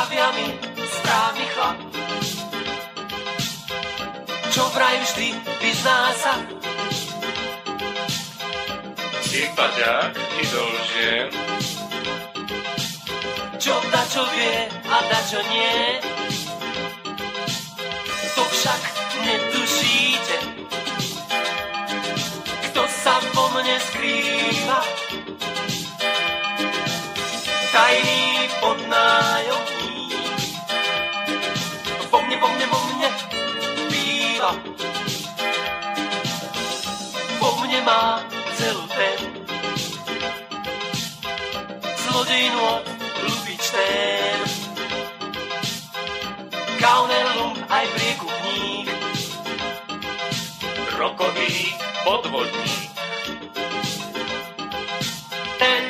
Vraviami správny chlap. Čo vraj vždy vyzná sa. Diek Paťák, idol žien. Čo da čo vie a da čo nie. To však netušíte. Kto sa po mne skrýva. Vo mne má celú ten Zlodej nôd, lubič ten. Gauner lump aj priekupník. Rokový podvodník. ten,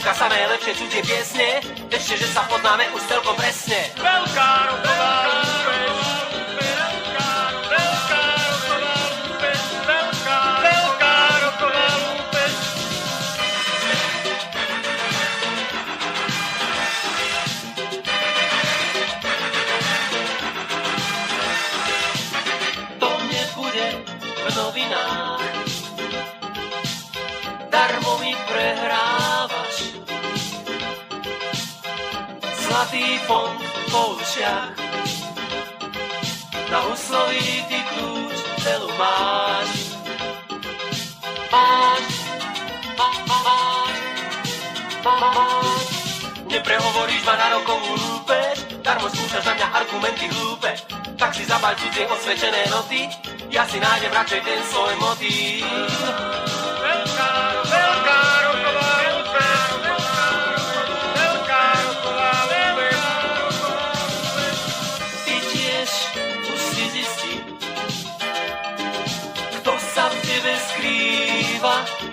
Čo mi núka samé lepšie cudzie piesne, ešte, že sa poznáme už celkom presne. Veľká roková lúpež, veľká, Zlatý fond po ušiach. Na uslovitý kľúč celú máš. Máš, má- má- máš, má- máš. Neprehovoríš ma na rokovú lúpež, darmo skúšaš na mňa argumenty hlúpe. Tak si zabaľ cudzie osvedčené noty, ja si nájdem radšej ten svoj motív. viva.